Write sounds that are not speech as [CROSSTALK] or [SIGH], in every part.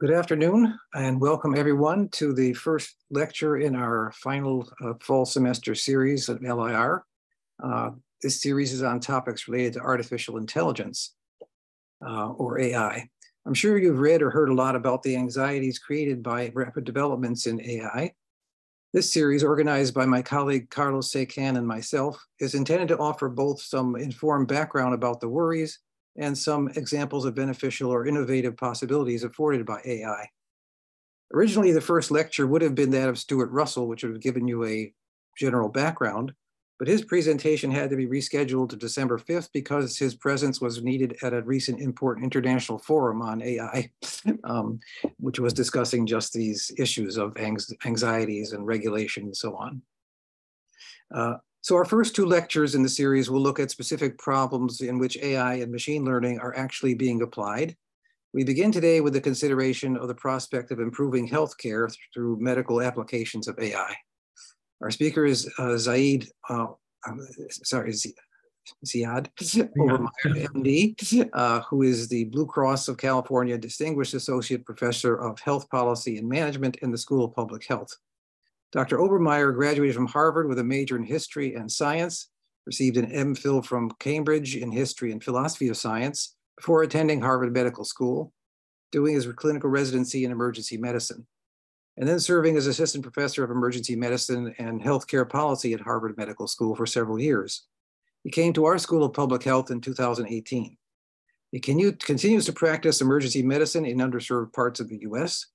Good afternoon and welcome everyone to the first lecture in our final uh, fall semester series at LIR. Uh, this series is on topics related to artificial intelligence uh, or AI. I'm sure you've read or heard a lot about the anxieties created by rapid developments in AI. This series, organized by my colleague Carlos Sequin and myself, is intended to offer both some informed background about the worries and some examples of beneficial or innovative possibilities afforded by AI. Originally, the first lecture would have been that of Stuart Russell, which would have given you a general background, but his presentation had to be rescheduled to December 5th because his presence was needed at a recent important international forum on AI, [LAUGHS] um, which was discussing just these issues of anxieties and regulation and so on. Uh, so our first two lectures in the series will look at specific problems in which AI and machine learning are actually being applied. We begin today with the consideration of the prospect of improving healthcare through medical applications of AI. Our speaker is uh, Zaid, uh, um, sorry, Ziad [LAUGHS] Obermeyer, MD, uh, who is the Blue Cross of California Distinguished Associate Professor of Health Policy and Management in the School of Public Health. Dr. Obermeyer graduated from Harvard with a major in history and science, received an MPhil from Cambridge in history and philosophy of science before attending Harvard Medical School, doing his clinical residency in emergency medicine, and then serving as assistant professor of emergency medicine and healthcare policy at Harvard Medical School for several years. He came to our School of Public Health in 2018. He continues to practice emergency medicine in underserved parts of the US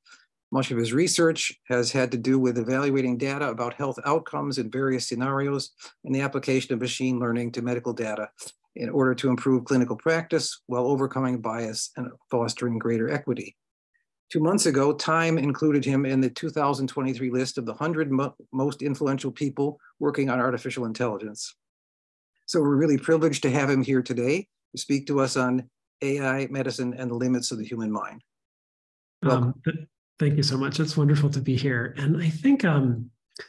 much of his research has had to do with evaluating data about health outcomes in various scenarios and the application of machine learning to medical data in order to improve clinical practice while overcoming bias and fostering greater equity. Two months ago, Time included him in the 2023 list of the 100 mo most influential people working on artificial intelligence. So we're really privileged to have him here today to speak to us on AI, medicine, and the limits of the human mind. Um, Thank you so much. It's wonderful to be here. And I think um, I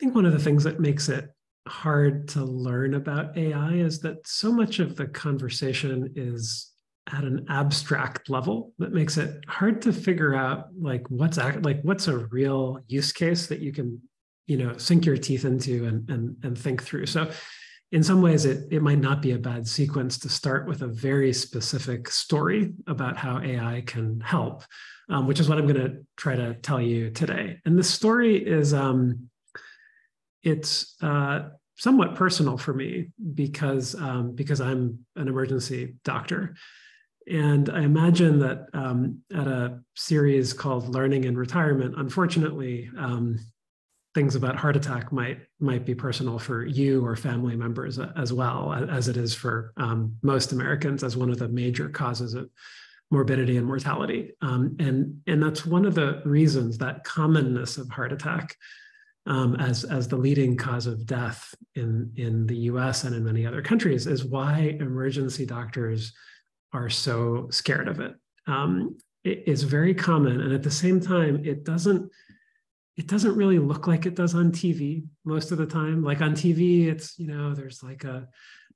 think one of the things that makes it hard to learn about AI is that so much of the conversation is at an abstract level that makes it hard to figure out like what's like what's a real use case that you can you know sink your teeth into and and and think through. So in some ways it, it might not be a bad sequence to start with a very specific story about how AI can help um, which is what I'm going to try to tell you today. And the story is um, it's uh, somewhat personal for me because um, because I'm an emergency doctor. And I imagine that um, at a series called Learning in Retirement, unfortunately, um, things about heart attack might might be personal for you or family members as well as it is for um, most Americans as one of the major causes of morbidity and mortality. Um, and, and that's one of the reasons that commonness of heart attack um, as, as the leading cause of death in, in the US and in many other countries is why emergency doctors are so scared of it. Um, it is very common. And at the same time, it doesn't, it doesn't really look like it does on TV most of the time. Like on TV, it's, you know, there's like a,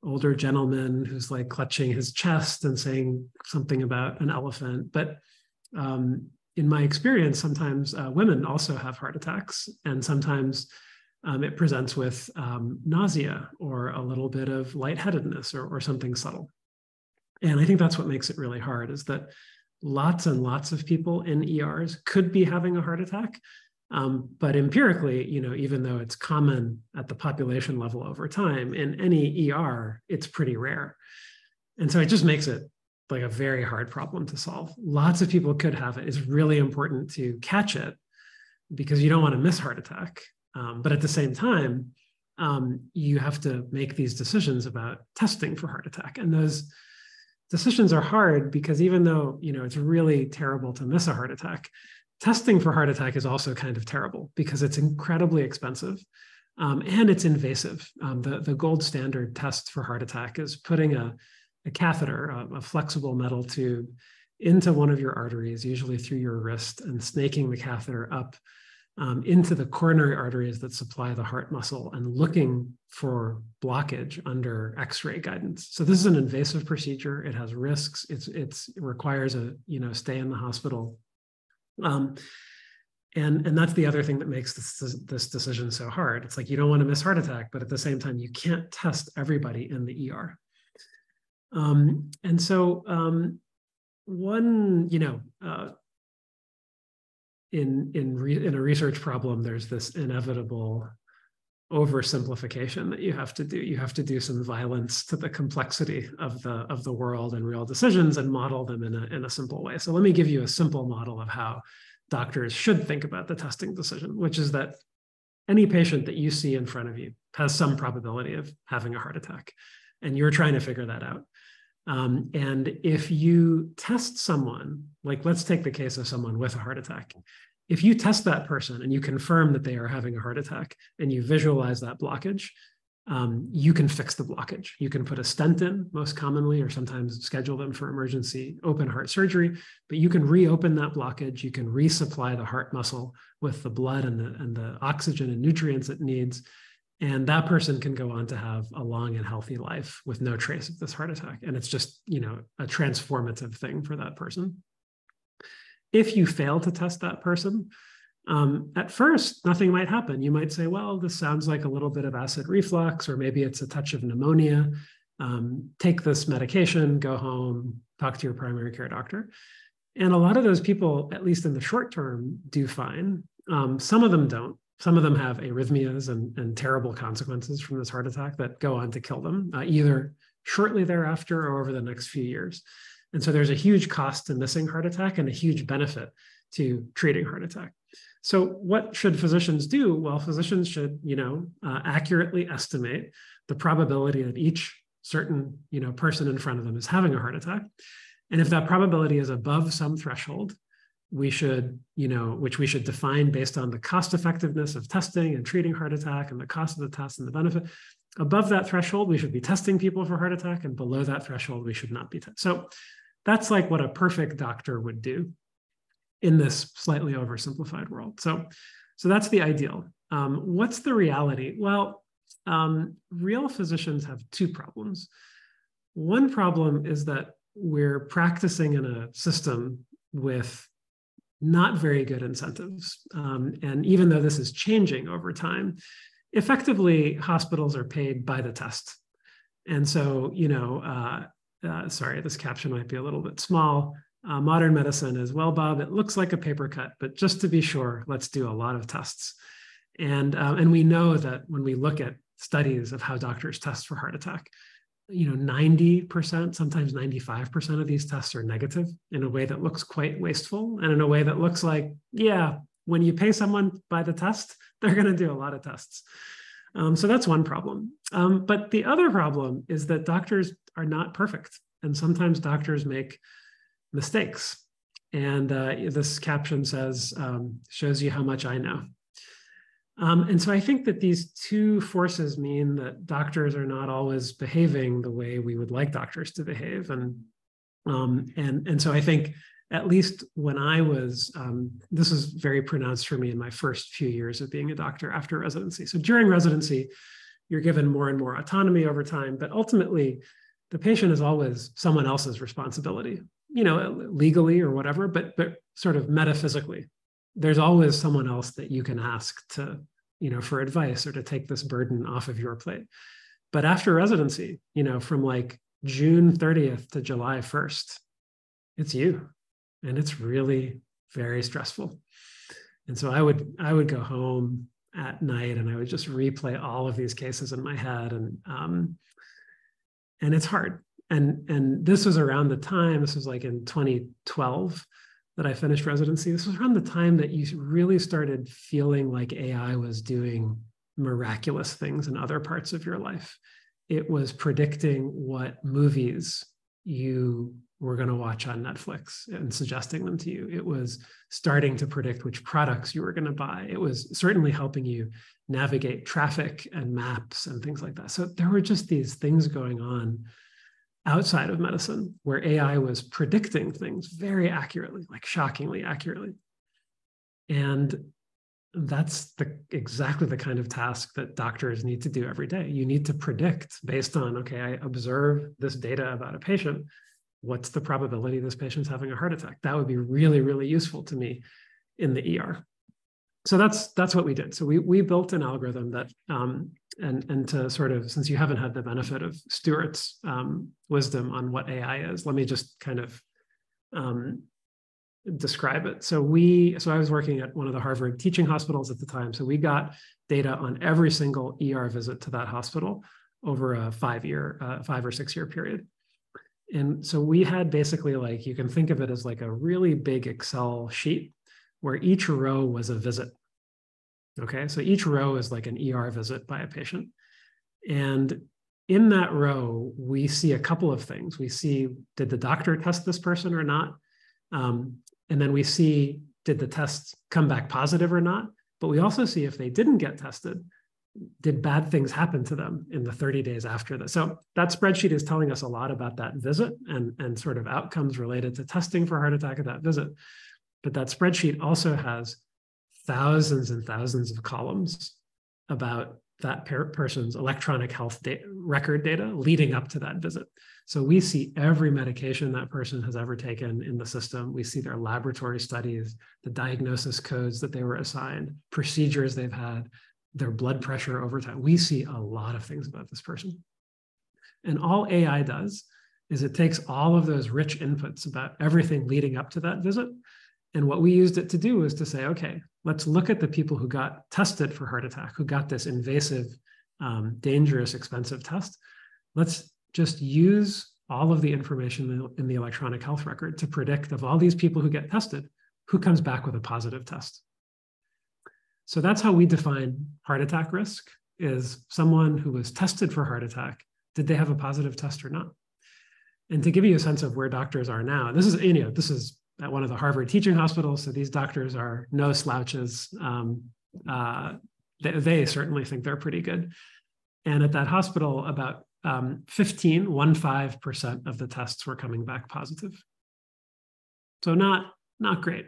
older gentleman who's like clutching his chest and saying something about an elephant. But um, in my experience, sometimes uh, women also have heart attacks, and sometimes um, it presents with um, nausea or a little bit of lightheadedness or, or something subtle. And I think that's what makes it really hard is that lots and lots of people in ERs could be having a heart attack, um, but empirically, you know, even though it's common at the population level over time, in any ER, it's pretty rare. And so it just makes it like a very hard problem to solve. Lots of people could have it. It's really important to catch it because you don't want to miss heart attack. Um, but at the same time, um, you have to make these decisions about testing for heart attack. And those decisions are hard because even though you know it's really terrible to miss a heart attack, testing for heart attack is also kind of terrible because it's incredibly expensive um, and it's invasive. Um, the, the gold standard test for heart attack is putting a, a catheter, a, a, flexible metal tube, into one of your arteries, usually through your wrist, and snaking the catheter up um, into the coronary arteries that supply the heart muscle and looking for blockage under x-ray guidance. So this is an invasive procedure. It has risks. It's, it's, it requires a you know stay in the hospital Um, and and that's the other thing that makes this this decision so hard. It's like you don't want to miss heart attack, but at the same time, you can't test everybody in the ER. Um, and so um, one, you know, uh, in in re- in a research problem, there's this inevitable oversimplification that you have to do. You have to do some violence to the complexity of the of the world and real decisions and model them in a in a simple way. So let me give you a simple model of how doctors should think about the testing decision, which is that any patient that you see in front of you has some probability of having a heart attack, and you're trying to figure that out. Um, and if you test someone, like let's take the case of someone with a heart attack, if you test that person and you confirm that they are having a heart attack and you visualize that blockage, um, you can fix the blockage. You can put a stent in most commonly, or sometimes schedule them for emergency open heart surgery. But you can reopen that blockage. You can resupply the heart muscle with the blood and the, and the oxygen and nutrients it needs. And that person can go on to have a long and healthy life with no trace of this heart attack. And it's just, you know, a transformative thing for that person. If you fail to test that person, um, at first, nothing might happen. You might say, well, this sounds like a little bit of acid reflux, or maybe it's a touch of pneumonia. Um, take this medication, go home, talk to your primary care doctor. And a lot of those people, at least in the short term, do fine. Um, some of them don't. Some of them have arrhythmias and, and, terrible consequences from this heart attack that go on to kill them, uh, either shortly thereafter or over the next few years. And so there's a huge cost to missing heart attack and a huge benefit to treating heart attack. So what should physicians do? Well, physicians should, you know, uh, accurately estimate the probability that each certain, you know, person in front of them is having a heart attack. And if that probability is above some threshold, we should, you know, which we should define based on the cost effectiveness of testing and treating heart attack and the cost of the test and the benefit. Above that threshold, we should be testing people for heart attack, and below that threshold, we should not be. T- so that's like what a perfect doctor would do in this slightly oversimplified world. So, so that's the ideal. Um, what's the reality? Well, um, real physicians have two problems. One problem is that we're practicing in a system with not very good incentives. Um, and even though this is changing over time, effectively hospitals are paid by the test. And so, you know, uh, uh, sorry, this caption might be a little bit small. Uh, modern medicine is well, Bob. It looks like a paper cut, but just to be sure, let's do a lot of tests. And um, and we know that when we look at studies of how doctors test for heart attack, you know, 90%, sometimes 95% of these tests are negative in a way that looks quite wasteful and in a way that looks like, yeah, when you pay someone by the test, [LAUGHS] they're going to do a lot of tests. Um, so that's one problem. Um, but the other problem is that doctors are not perfect. And sometimes doctors make mistakes. And uh, this caption says, um, shows you how much I know. Um, and so I think that these two forces mean that doctors are not always behaving the way we would like doctors to behave. And, um, and, and so I think at least when I was, um, this was very pronounced for me in my first few years of being a doctor after residency. So during residency, you're given more and more autonomy over time, but ultimately, the patient is always someone else's responsibility you know, legally or whatever, but but sort of metaphysically, there's always someone else that you can ask to, you know, for advice or to take this burden off of your plate. But after residency, you know, from like June 30th to July 1st, it's you. And it's really very stressful. And so I would I would go home at night and I would just replay all of these cases in my head. And um, and it's hard and and this was around the time this was like in 2012 that i finished residency this was around the time that you really started feeling like ai was doing miraculous things in other parts of your life it was predicting what movies you were going to watch on netflix and suggesting them to you it was starting to predict which products you were going to buy it was certainly helping you navigate traffic and maps and things like that so there were just these things going on outside of medicine where AI was predicting things very accurately, like shockingly accurately. And that's the exactly the kind of task that doctors need to do every day. You need to predict based on, okay, I observe this data about a patient. What's the probability this patient's having a heart attack? That would be really, really useful to me in the ER. So that's that's what we did. So we we built an algorithm that um, and and to sort of since you haven't had the benefit of Stuart's um, wisdom on what AI is, let me just kind of um, describe it. So we so I was working at one of the Harvard teaching hospitals at the time. So we got data on every single ER visit to that hospital over a five year, uh, five or six year period. And so we had basically like, you can think of it as like a really big Excel sheet where each row was a visit. Okay, so each row is like an ER visit by a patient. And in that row, we see a couple of things. We see, did the doctor test this person or not? Um, and then we see, did the test come back positive or not? But we also see if they didn't get tested, did bad things happen to them in the 30 days after that? So that spreadsheet is telling us a lot about that visit and, and sort of outcomes related to testing for heart attack at that visit. But that spreadsheet also has thousands and thousands of columns about that person's electronic health record data leading up to that visit. So we see every medication that person has ever taken in the system. We see their laboratory studies, the diagnosis codes that they were assigned, procedures they've had, their blood pressure over time. We see a lot of things about this person. And all AI does is it takes all of those rich inputs about everything leading up to that visit. And what we used it to do was to say, okay, let's look at the people who got tested for heart attack, who got this invasive, um, dangerous, expensive test. Let's just use all of the information in the electronic health record to predict of all these people who get tested, who comes back with a positive test. So that's how we define heart attack risk is someone who was tested for heart attack, did they have a positive test or not? And to give you a sense of where doctors are now, this is, you know, this is at one of the Harvard teaching hospitals. So these doctors are no slouches. Um, uh, they, they, certainly think they're pretty good. And at that hospital, about um, 15, one five percent of the tests were coming back positive. So not not great,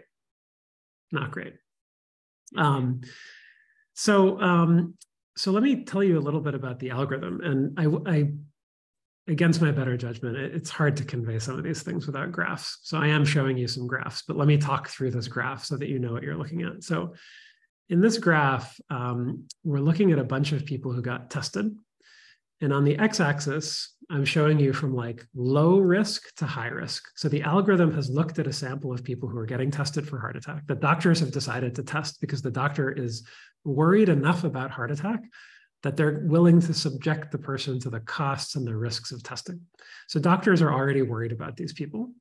not great. Um, so, um, so let me tell you a little bit about the algorithm. And I, I against my better judgment, it's hard to convey some of these things without graphs. So I am showing you some graphs, but let me talk through this graph so that you know what you're looking at. So in this graph, um, we're looking at a bunch of people who got tested. And on the x-axis, I'm showing you from like low risk to high risk. So the algorithm has looked at a sample of people who are getting tested for heart attack that doctors have decided to test because the doctor is worried enough about heart attack that they're willing to subject the person to the costs and the risks of testing. So doctors are already worried about these people.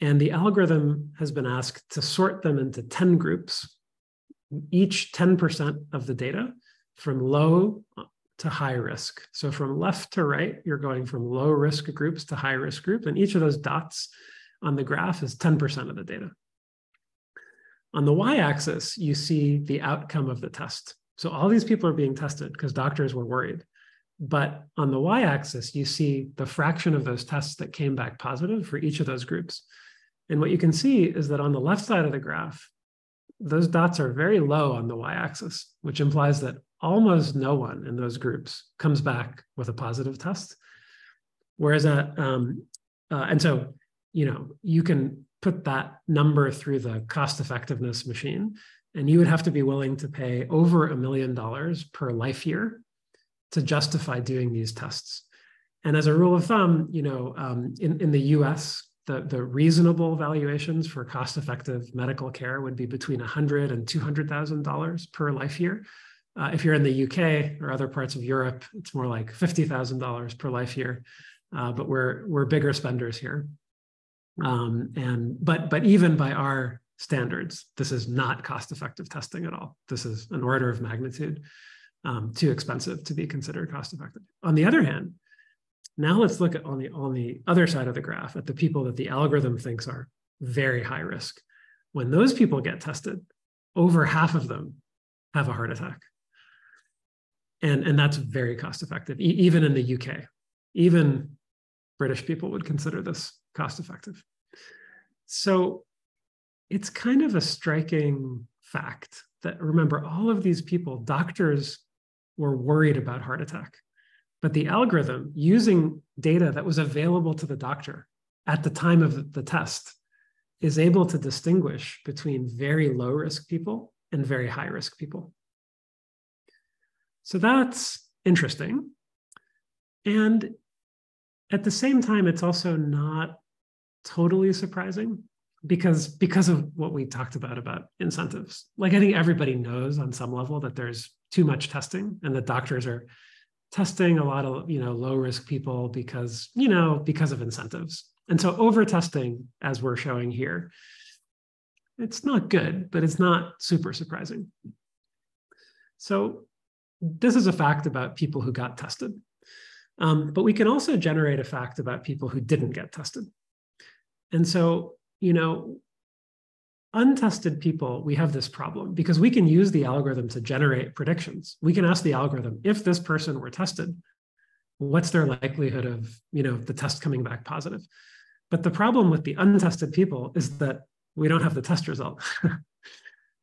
And the algorithm has been asked to sort them into 10 groups, each 10% of the data from low to high risk. So from left to right, you're going from low risk groups to high risk group. And each of those dots on the graph is 10% of the data. On the y-axis, you see the outcome of the test. So all these people are being tested because doctors were worried. But on the y-axis, you see the fraction of those tests that came back positive for each of those groups. And what you can see is that on the left side of the graph, those dots are very low on the y-axis, which implies that almost no one in those groups comes back with a positive test. Whereas at, um, uh, and so, you know, you can put that number through the cost effectiveness machine, and you would have to be willing to pay over a million dollars per life year to justify doing these tests. And as a rule of thumb, you know, um, in, in the US, the, the reasonable valuations for cost effective medical care would be between 100 and $200,000 per life year. Uh, if you're in the UK or other parts of Europe, it's more like $50,000 per life year. Uh, but we're we're bigger spenders here. Um, and but but even by our standards, this is not cost-effective testing at all. This is an order of magnitude um, too expensive to be considered cost-effective. On the other hand, now let's look at on the on the other side of the graph at the people that the algorithm thinks are very high risk. When those people get tested, over half of them have a heart attack and and that's very cost effective e- even in the uk even british people would consider this cost effective so it's kind of a striking fact that remember all of these people doctors were worried about heart attack but the algorithm using data that was available to the doctor at the time of the test is able to distinguish between very low risk people and very high risk people. So that's interesting. And at the same time, it's also not totally surprising because because of what we talked about about incentives. Like i think everybody knows on some level that there's too much testing and that doctors are testing a lot of you know low risk people because you know because of incentives. And so over testing as we're showing here it's not good but it's not super surprising. So this is a fact about people who got tested um, but we can also generate a fact about people who didn't get tested and so you know untested people, we have this problem because we can use the algorithm to generate predictions. We can ask the algorithm, if this person were tested, what's their likelihood of, you know, the test coming back positive? But the problem with the untested people is that we don't have the test result. [LAUGHS]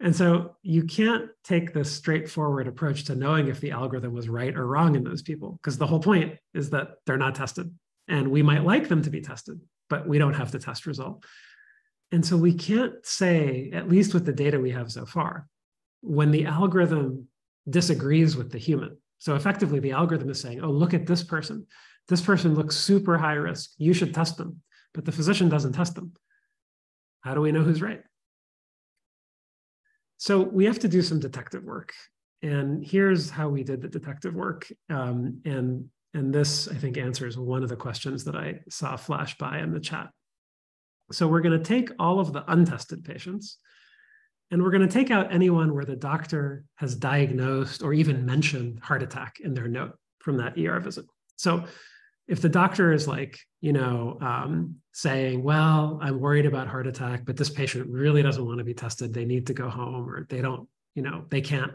and so you can't take this straightforward approach to knowing if the algorithm was right or wrong in those people, because the whole point is that they're not tested. And we might like them to be tested, but we don't have the test result. And so we can't say, at least with the data we have so far, when the algorithm disagrees with the human. So effectively, the algorithm is saying, oh, look at this person. This person looks super high risk. You should test them. But the physician doesn't test them. How do we know who's right? So we have to do some detective work. And here's how we did the detective work. Um, and, and this, I think, answers one of the questions that I saw flash by in the chat. So we're going to take all of the untested patients and we're going to take out anyone where the doctor has diagnosed or even mentioned heart attack in their note from that ER visit. So if the doctor is like, you know, um, saying, well, I'm worried about heart attack, but this patient really doesn't want to be tested, they need to go home or they don't, you know, they can't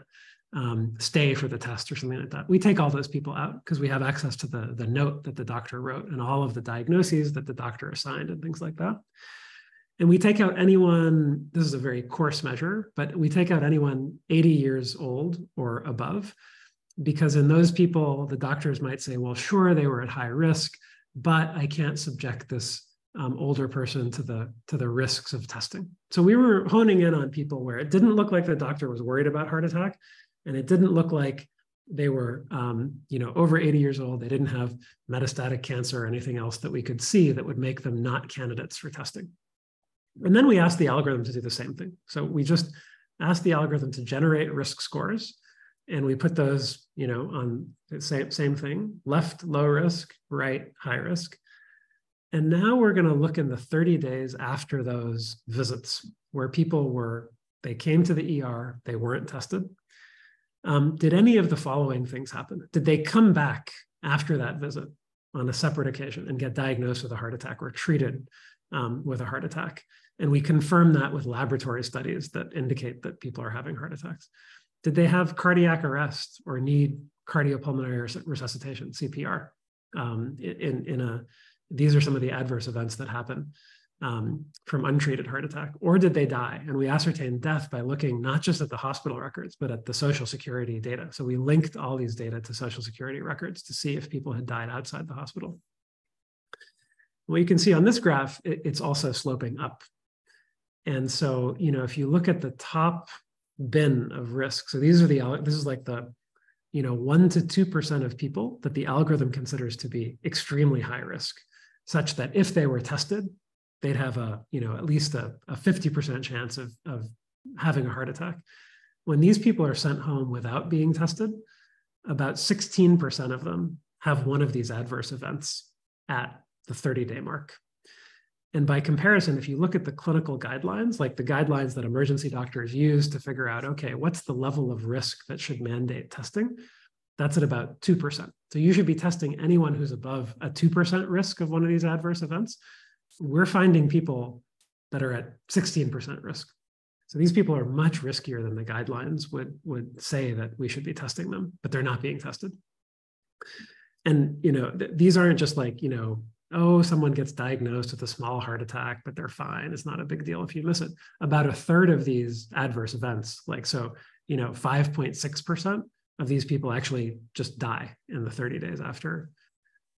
um, stay for the test or something like that. We take all those people out because we have access to the, the note that the doctor wrote and all of the diagnoses that the doctor assigned and things like that. And we take out anyone, this is a very coarse measure, but we take out anyone 80 years old or above, because in those people, the doctors might say, well, sure, they were at high risk, but I can't subject this um, older person to the to the risks of testing. So we were honing in on people where it didn't look like the doctor was worried about heart attack, and it didn't look like they were um, you know over 80 years old. They didn't have metastatic cancer or anything else that we could see that would make them not candidates for testing. And then we asked the algorithm to do the same thing. So we just asked the algorithm to generate risk scores and we put those you know on the same, same thing left low risk right high risk and now we're going to look in the 30 days after those visits where people were they came to the er they weren't tested um, did any of the following things happen? Did they come back after that visit on a separate occasion and get diagnosed with a heart attack or treated um, with a heart attack? And we confirm that with laboratory studies that indicate that people are having heart attacks. Did they have cardiac arrest or need cardiopulmonary resuscitation, CPR? Um, in, in a, these are some of the adverse events that happen um, from untreated heart attack, or did they die? And we ascertained death by looking not just at the hospital records, but at the Social Security data. So we linked all these data to Social Security records to see if people had died outside the hospital. Well, you can see on this graph, it, it's also sloping up. And so, you know, if you look at the top bin of risk, so these are the, this is like the, you know, one to 2% of people that the algorithm considers to be extremely high risk, such that if they were tested, they'd have a you know at least a, a 50% chance of, of having a heart attack. When these people are sent home without being tested about 16% of them have one of these adverse events at the 30 day mark and by comparison if you look at the clinical guidelines like the guidelines that emergency doctors use to figure out okay what's the level of risk that should mandate testing that's at about 2%. So you should be testing anyone who's above a 2% risk of one of these adverse events we're finding people that are at 16% risk. So these people are much riskier than the guidelines would would say that we should be testing them, but they're not being tested. And you know, th- these aren't just like you know, oh, someone gets diagnosed with a small heart attack, but they're fine. It's not a big deal if you miss it. About a third of these adverse events, like so, you know, 5.6% of these people actually just die in the 30 days after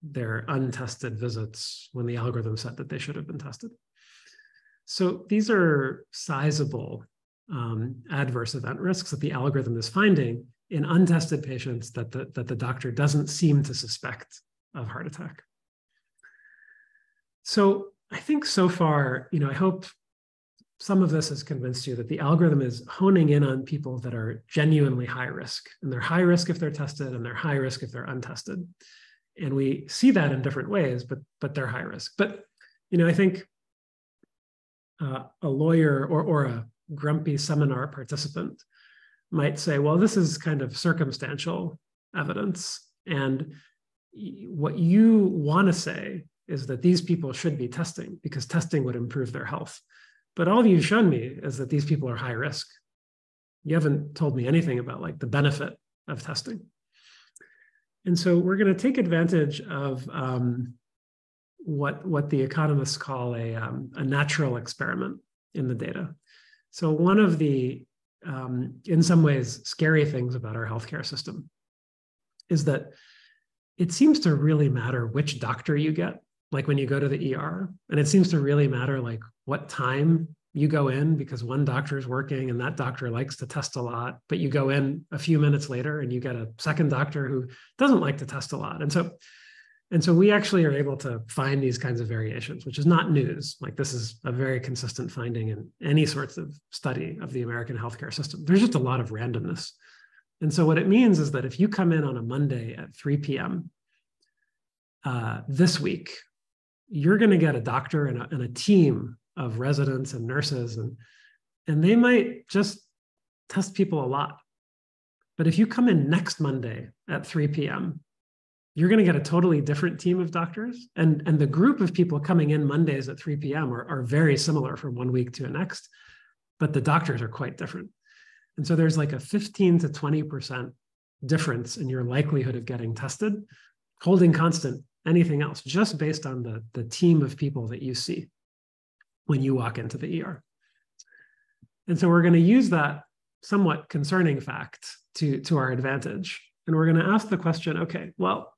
their untested visits when the algorithm said that they should have been tested. So these are sizable um, adverse event risks that the algorithm is finding in untested patients that the, that the doctor doesn't seem to suspect of heart attack. So I think so far, you know, I hope some of this has convinced you that the algorithm is honing in on people that are genuinely high risk. And they're high risk if they're tested, and they're high risk if they're untested. And we see that in different ways, but but they're high risk. But you know, I think uh, a lawyer or or a grumpy seminar participant might say, well, this is kind of circumstantial evidence. And what you want to say is that these people should be testing because testing would improve their health. But all you've shown me is that these people are high risk. You haven't told me anything about like the benefit of testing. And so we're going to take advantage of um, what, what the economists call a, um, a natural experiment in the data. So one of the, um, in some ways, scary things about our healthcare system is that it seems to really matter which doctor you get like when you go to the ER. And it seems to really matter like what time you go in because one doctor is working and that doctor likes to test a lot, but you go in a few minutes later and you get a second doctor who doesn't like to test a lot. And so and so we actually are able to find these kinds of variations, which is not news. Like this is a very consistent finding in any sorts of study of the American healthcare system. There's just a lot of randomness. And so what it means is that if you come in on a Monday at 3 p.m. Uh, this week, you're going to get a doctor and a, and a team of residents and nurses and and they might just test people a lot. But if you come in next monday at 3 p.m you're going to get a totally different team of doctors and and the group of people coming in mondays at 3 p.m are, are very similar from one week to the next but the doctors are quite different. And so there's like a 15 to 20 percent difference in your likelihood of getting tested holding constant anything else, just based on the, the team of people that you see when you walk into the ER. And so we're going to use that somewhat concerning fact to, to our advantage. And we're going to ask the question okay, well,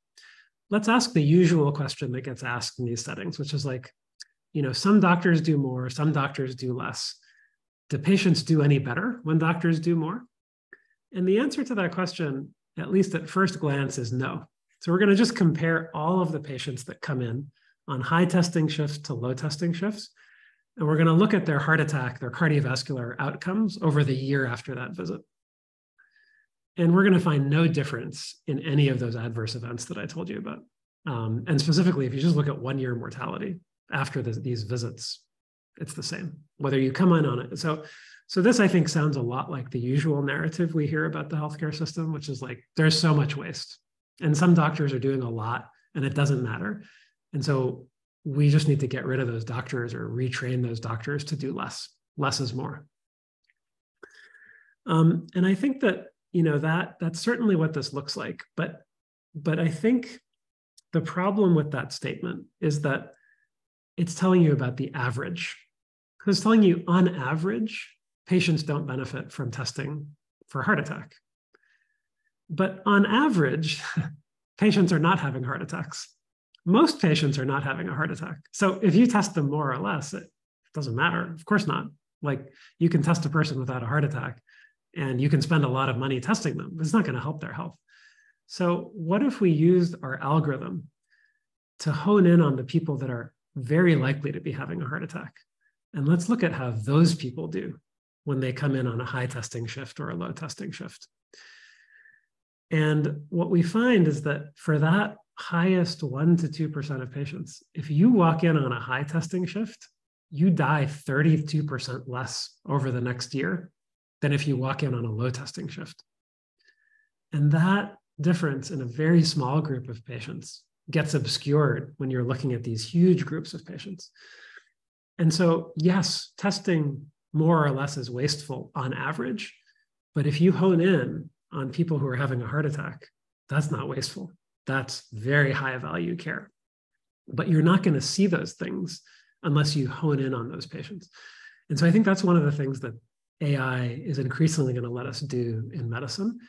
let's ask the usual question that gets asked in these settings, which is like, you know, some doctors do more, some doctors do less. Do patients do any better when doctors do more? And the answer to that question, at least at first glance, is no. So we're going to just compare all of the patients that come in on high testing shifts to low testing shifts. And we're going to look at their heart attack, their cardiovascular outcomes over the year after that visit. And we're going to find no difference in any of those adverse events that I told you about. Um, and specifically, if you just look at one year mortality after the, these visits, it's the same, whether you come in on it. So, so this I think sounds a lot like the usual narrative we hear about the healthcare system, which is like there's so much waste and some doctors are doing a lot and it doesn't matter. And so we just need to get rid of those doctors or retrain those doctors to do less. Less is more. Um, and I think that you know that that's certainly what this looks like. But but I think the problem with that statement is that it's telling you about the average. Because it's telling you on average, patients don't benefit from testing for heart attack. But on average, [LAUGHS] patients are not having heart attacks. Most patients are not having a heart attack. So if you test them more or less, it doesn't matter. Of course not. Like you can test a person without a heart attack and you can spend a lot of money testing them. It's not going to help their health. So, what if we used our algorithm to hone in on the people that are very likely to be having a heart attack? And let's look at how those people do when they come in on a high testing shift or a low testing shift. And what we find is that for that highest 1% to 2% of patients, if you walk in on a high testing shift, you die 32% less over the next year than if you walk in on a low testing shift. And that difference in a very small group of patients gets obscured when you're looking at these huge groups of patients. And so, yes, testing more or less is wasteful on average. But if you hone in on people who are having a heart attack, that's not wasteful. That's very high value care. But you're not going to see those things unless you hone in on those patients. And so I think that's one of the things that AI is increasingly going to let us do in medicine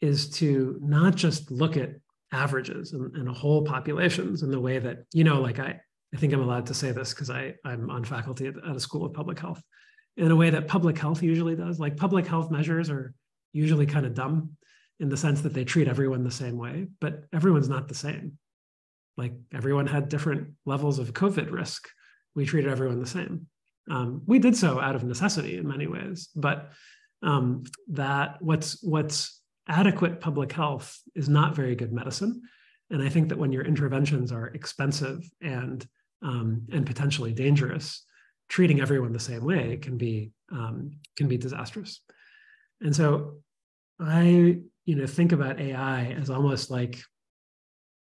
is to not just look at averages and, and whole populations in the way that, you know, like I, I think I'm allowed to say this because I'm on faculty at, at a school of public health in a way that public health usually does. Like public health measures are usually kind of dumb in the sense that they treat everyone the same way, but everyone's not the same. Like everyone had different levels of COVID risk. We treated everyone the same. Um, we did so out of necessity in many ways, but um, that what's what's adequate public health is not very good medicine. And I think that when your interventions are expensive and um, and potentially dangerous, treating everyone the same way can be um, can be disastrous. And so I you know think about AI as almost like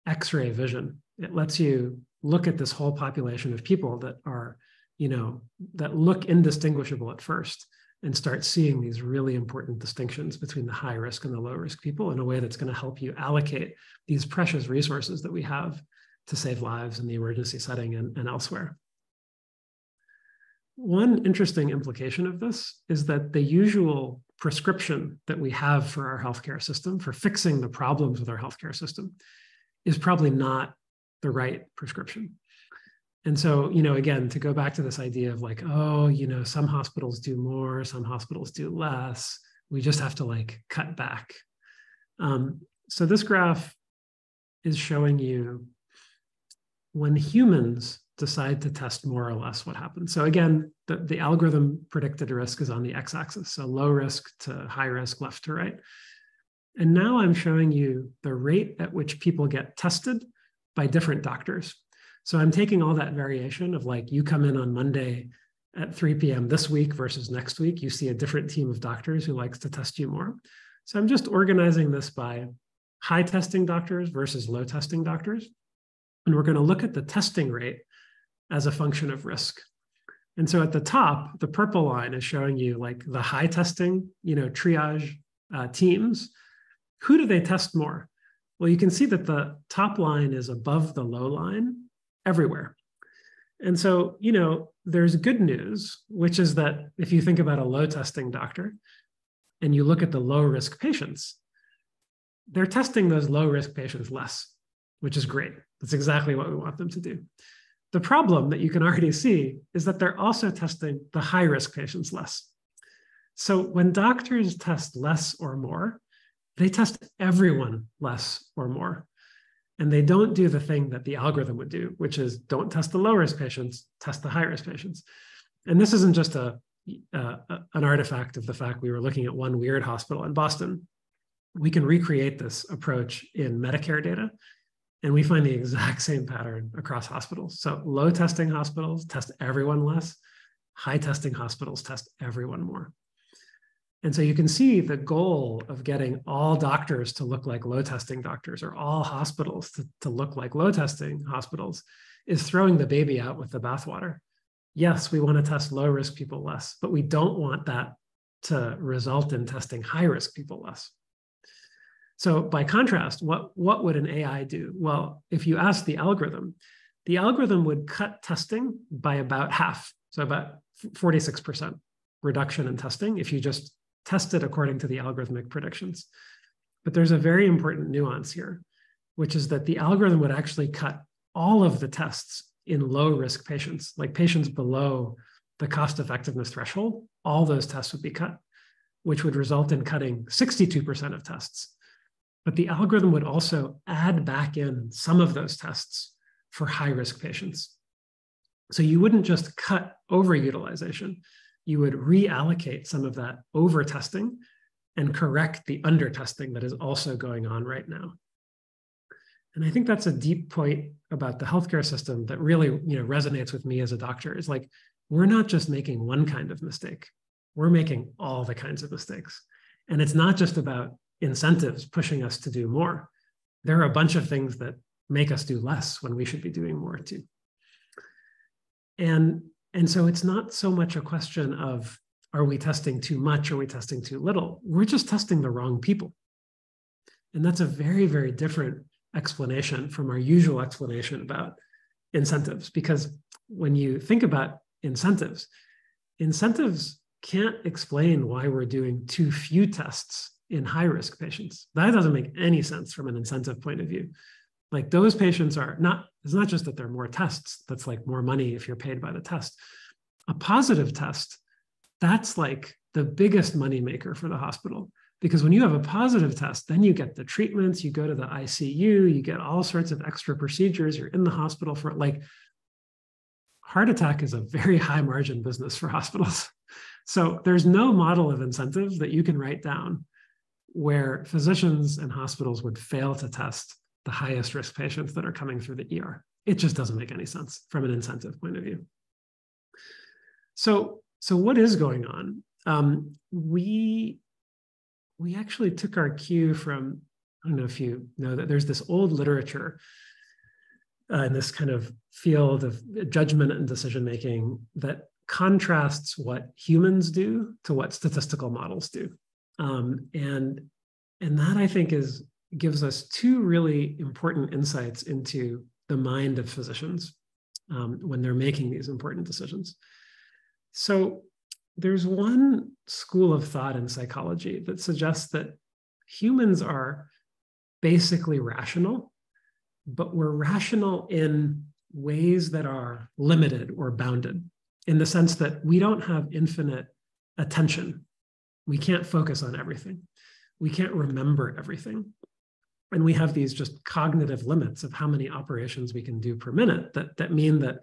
X-ray vision. It lets you look at this whole population of people that are you know that look indistinguishable at first and start seeing these really important distinctions between the high risk and the low risk people in a way that's going to help you allocate these precious resources that we have to save lives in the emergency setting and, and elsewhere. One interesting implication of this is that the usual prescription that we have for our healthcare system, for fixing the problems with our healthcare system, is probably not the right prescription. And so, you know, again, to go back to this idea of like, oh, you know, some hospitals do more, some hospitals do less. We just have to like cut back. Um, so this graph is showing you when humans decide to test more or less what happens. So again, the, the algorithm predicted risk is on the x-axis, so low risk to high risk, left to right. And now I'm showing you the rate at which people get tested by different doctors. So I'm taking all that variation of like you come in on Monday at 3 p.m. this week versus next week, you see a different team of doctors who likes to test you more. So I'm just organizing this by high testing doctors versus low testing doctors. And we're going to look at the testing rate as a function of risk. And so at the top, the purple line is showing you like the high testing, you know, triage uh, teams. Who do they test more? Well, you can see that the top line is above the low line everywhere. And so, you know, there's good news, which is that if you think about a low testing doctor and you look at the low risk patients, they're testing those low risk patients less, which is great. That's exactly what we want them to do. The problem that you can already see is that they're also testing the high risk patients less. So when doctors test less or more, they test everyone less or more. And they don't do the thing that the algorithm would do, which is don't test the low risk patients, test the high risk patients. And this isn't just a, an artifact of the fact we were looking at one weird hospital in Boston. We can recreate this approach in Medicare data and we find the exact [LAUGHS] same pattern across hospitals. So low testing hospitals test everyone less, high testing hospitals test everyone more. And so you can see the goal of getting all doctors to look like low testing doctors or all hospitals to, to look like low testing hospitals is throwing the baby out with the bathwater. Yes, we want to test low risk people less, but we don't want that to result in testing high risk people less. So by contrast, what, what would an AI do? Well, if you ask the algorithm, the algorithm would cut testing by about half, so about 46% reduction in testing if you just test it according to the algorithmic predictions. But there's a very important nuance here, which is that the algorithm would actually cut all of the tests in low risk patients, like patients below the cost effectiveness threshold, all those tests would be cut, which would result in cutting 62% of tests but the algorithm would also add back in some of those tests for high risk patients. So you wouldn't just cut overutilization, you would reallocate some of that over testing and correct the under testing that is also going on right now. And I think that's a deep point about the healthcare system that really you know, resonates with me as a doctor is like, we're not just making one kind of mistake, we're making all the kinds of mistakes. And it's not just about incentives pushing us to do more. There are a bunch of things that make us do less when we should be doing more too. And, and so it's not so much a question of are we testing too much? Are we testing too little? We're just testing the wrong people. And that's a very, very different explanation from our usual explanation about incentives. Because when you think about incentives, incentives can't explain why we're doing too few tests in high risk patients. That doesn't make any sense from an incentive point of view. Like those patients are not, it's not just that there are more tests, that's like more money if you're paid by the test. A positive test, that's like the biggest money maker for the hospital. Because when you have a positive test, then you get the treatments, you go to the ICU, you get all sorts of extra procedures, you're in the hospital for like heart attack is a very high margin business for hospitals. [LAUGHS] So there's no model of incentive that you can write down where physicians and hospitals would fail to test the highest risk patients that are coming through the ER. It just doesn't make any sense from an incentive point of view. So, so what is going on? Um, we we actually took our cue from I don't know if you know that there's this old literature uh, in this kind of field of judgment and decision making that contrasts what humans do to what statistical models do. Um, and, and that I think is gives us two really important insights into the mind of physicians um, when they're making these important decisions. So there's one school of thought in psychology that suggests that humans are basically rational but we're rational in ways that are limited or bounded in the sense that we don't have infinite attention. We can't focus on everything. We can't remember everything. And we have these just cognitive limits of how many operations we can do per minute that, that mean that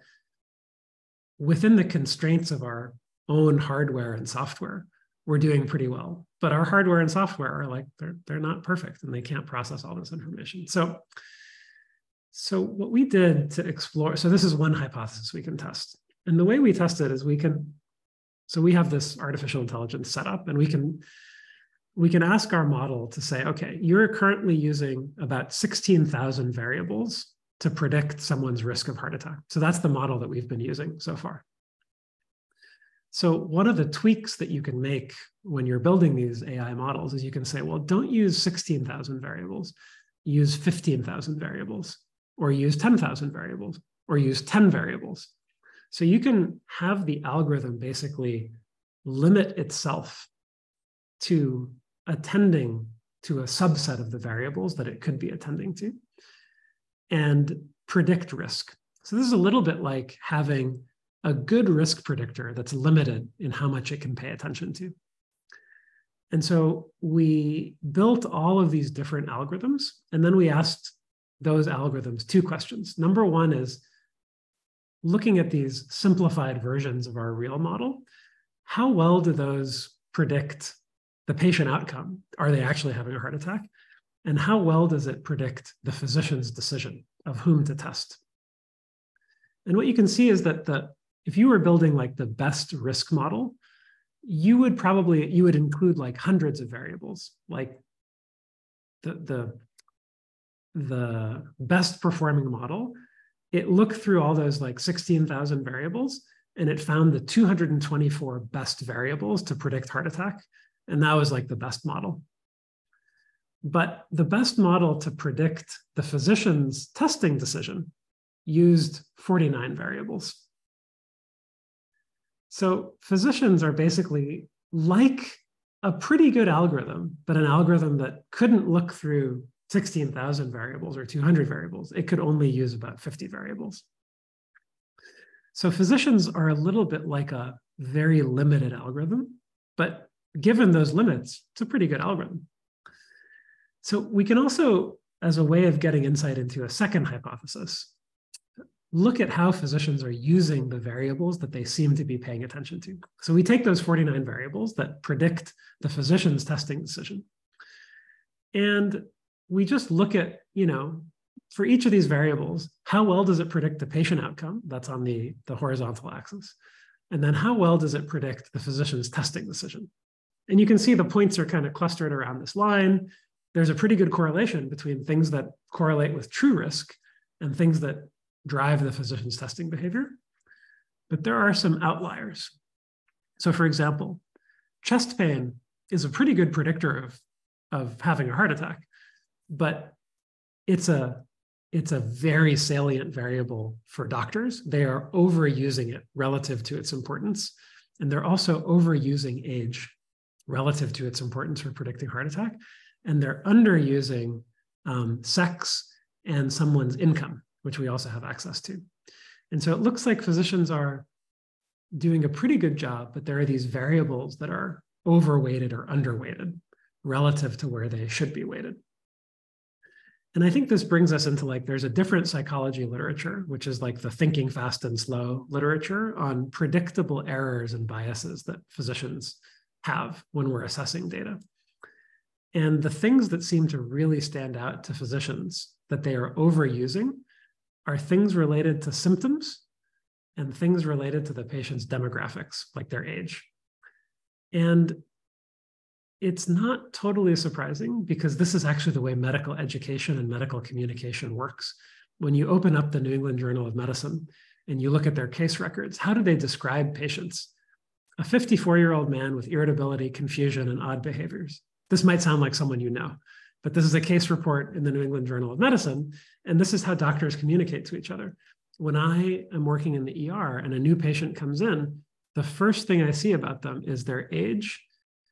within the constraints of our own hardware and software, we're doing pretty well. But our hardware and software are like, they're, they're not perfect and they can't process all this information. So so what we did to explore, so this is one hypothesis we can test. And the way we test it is we can, so we have this artificial intelligence set up and we can we can ask our model to say, okay, you're currently using about 16,000 variables to predict someone's risk of heart attack. So that's the model that we've been using so far. So one of the tweaks that you can make when you're building these AI models is you can say, well, don't use 16,000 variables, use 15,000 variables or use 10,000 variables or use 10 variables. So you can have the algorithm basically limit itself to attending to a subset of the variables that it could be attending to and predict risk. So this is a little bit like having a good risk predictor that's limited in how much it can pay attention to. And so we built all of these different algorithms, and then we asked those algorithms two questions. Number one is looking at these simplified versions of our real model, how well do those predict the patient outcome? Are they actually having a heart attack? And how well does it predict the physician's decision of whom to test? And what you can see is that the if you were building like the best risk model, you would probably you would include like hundreds of variables, like the the the best performing model, it looked through all those like 16,000 variables and it found the 224 best variables to predict heart attack. And that was like the best model. But the best model to predict the physician's testing decision used 49 variables. So physicians are basically like a pretty good algorithm, but an algorithm that couldn't look through 16,000 variables or 200 variables. It could only use about 50 variables. So physicians are a little bit like a very limited algorithm, but given those limits, it's a pretty good algorithm. So we can also, as a way of getting insight into a second hypothesis, look at how physicians are using the variables that they seem to be paying attention to. So we take those 49 variables that predict the physician's testing decision. And we just look at, you know, for each of these variables, how well does it predict the patient outcome? That's on the, the horizontal axis. And then how well does it predict the physician's testing decision? And you can see the points are kind of clustered around this line. There's a pretty good correlation between things that correlate with true risk and things that drive the physician's testing behavior. But there are some outliers. So for example, chest pain is a pretty good predictor of, of having a heart attack but it's a it's a very salient variable for doctors. They are overusing it relative to its importance. And they're also overusing age relative to its importance for predicting heart attack. And they're underusing um, sex and someone's income, which we also have access to. And so it looks like physicians are doing a pretty good job, but there are these variables that are overweighted or underweighted relative to where they should be weighted. And I think this brings us into like there's a different psychology literature, which is like the thinking fast and slow literature on predictable errors and biases that physicians have when we're assessing data. And the things that seem to really stand out to physicians that they are overusing are things related to symptoms and things related to the patient's demographics, like their age. And it's not totally surprising because this is actually the way medical education and medical communication works. When you open up the New England Journal of Medicine and you look at their case records, how do they describe patients? A 54 year old man with irritability, confusion, and odd behaviors. This might sound like someone you know, but this is a case report in the New England Journal of Medicine. And this is how doctors communicate to each other. When I am working in the ER and a new patient comes in, the first thing I see about them is their age,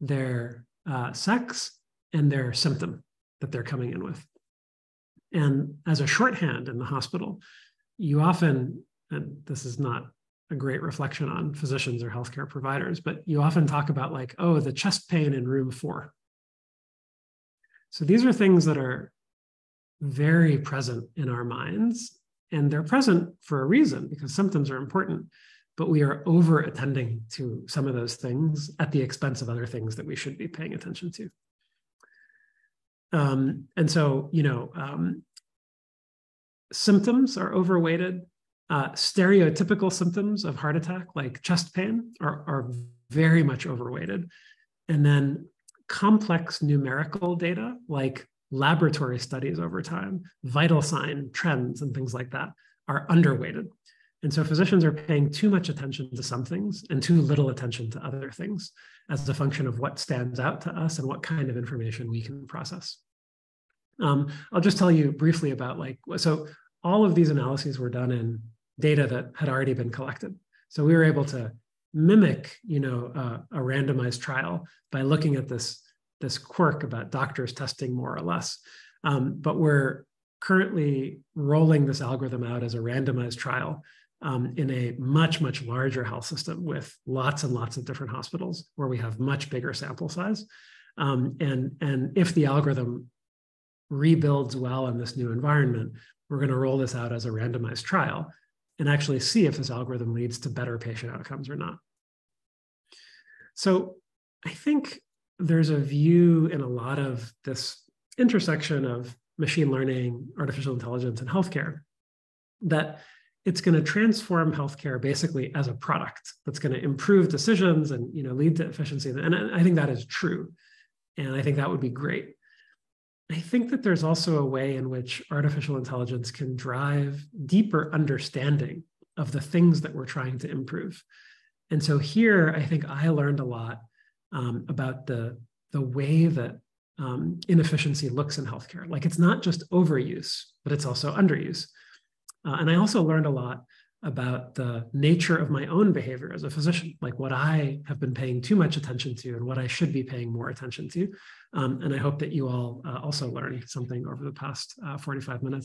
their uh, sex and their symptom that they're coming in with. And as a shorthand in the hospital, you often, and this is not a great reflection on physicians or healthcare providers, but you often talk about like, oh, the chest pain in room four. So these are things that are very present in our minds, and they're present for a reason because symptoms are important but we are over attending to some of those things at the expense of other things that we should be paying attention to. Um, and so, you know, um, symptoms are overweighted. Uh, stereotypical symptoms of heart attack, like chest pain, are, are very much overweighted. And then complex numerical data, like laboratory studies over time, vital sign trends, and things like that, are underweighted. And so physicians are paying too much attention to some things and too little attention to other things as a function of what stands out to us and what kind of information we can process. Um, I'll just tell you briefly about like, so all of these analyses were done in data that had already been collected. So we were able to mimic, you know, uh, a randomized trial by looking at this, this quirk about doctors testing more or less. Um, but we're currently rolling this algorithm out as a randomized trial um, in a much, much larger health system with lots and lots of different hospitals where we have much bigger sample size. Um, and, and if the algorithm rebuilds well in this new environment, we're going to roll this out as a randomized trial and actually see if this algorithm leads to better patient outcomes or not. So I think there's a view in a lot of this intersection of machine learning, artificial intelligence, and healthcare that it's going to transform healthcare basically as a product that's going to improve decisions and you know lead to efficiency. And i think that is true and i think that would be great. I think that there's also a way in which artificial intelligence can drive deeper understanding of the things that we're trying to improve. And so here i think i learned a lot um, about the the way that um, inefficiency looks in healthcare. Like it's not just overuse but it's also underuse uh, and I also learned a lot about the nature of my own behavior as a physician, like what I have been paying too much attention to and what I should be paying more attention to. Um, and I hope that you all uh, also learned something over the past uh, 45 minutes.